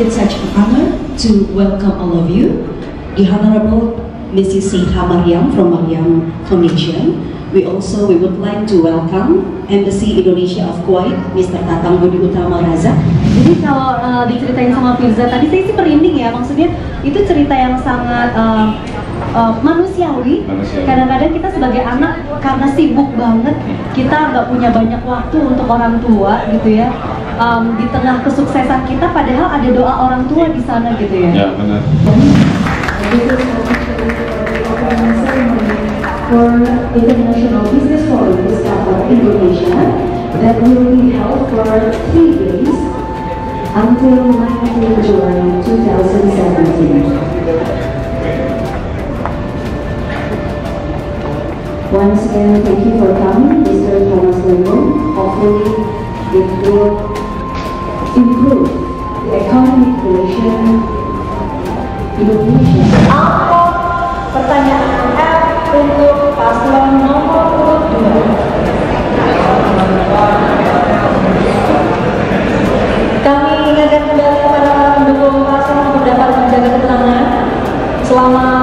it's such an honor to welcome all of you. The Honorable Mrs. Sita Mariam from Mariam Foundation. We also we would like to welcome Embassy Indonesia of Kuwait, Mr. Tatang Budi Utama Razak. Jadi kalau uh, diceritain sama Firza tadi saya sih merinding ya maksudnya itu cerita yang sangat uh, uh, manusiawi. Manusiawi. Kadang-kadang kita sebagai anak karena sibuk banget kita nggak punya banyak waktu untuk orang tua gitu ya. Um, di tengah kesuksesan kita padahal ada doa orang tua di sana gitu ya. Ya benar. for International Business Forum Istanbul, Indonesia that will be held for three days until 19 July 2017. Once again, thank you for coming, Mr. Thomas Lemon. Hopefully, it will improve pertanyaan F untuk paslon nomor urut 2? Kami ingatkan kembali kepada para pendukung paslon untuk dapat menjaga ketenangan selama